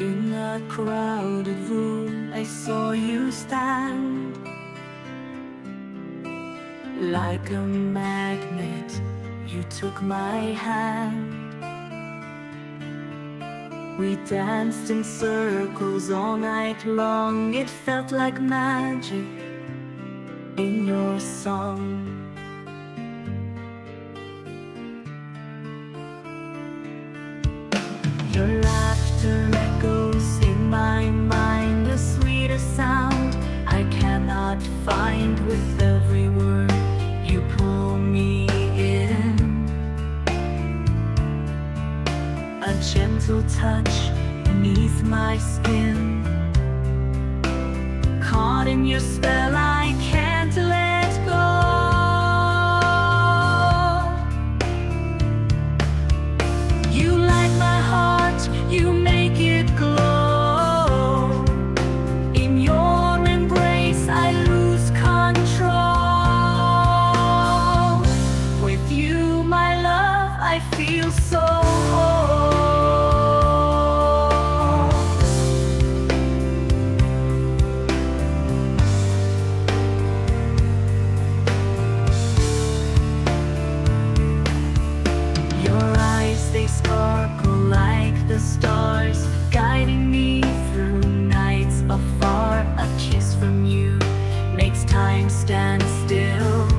In a crowded room, I saw you stand. Like a magnet, you took my hand. We danced in circles all night long. It felt like magic in your song a gentle touch beneath my skin. Caught in your spell, I can't let go. You light my heart, you make it glow. In your embrace, I lose control. With you, my love, I feel so. sparkle like the stars guiding me through nights afar. A kiss from you makes time stand still.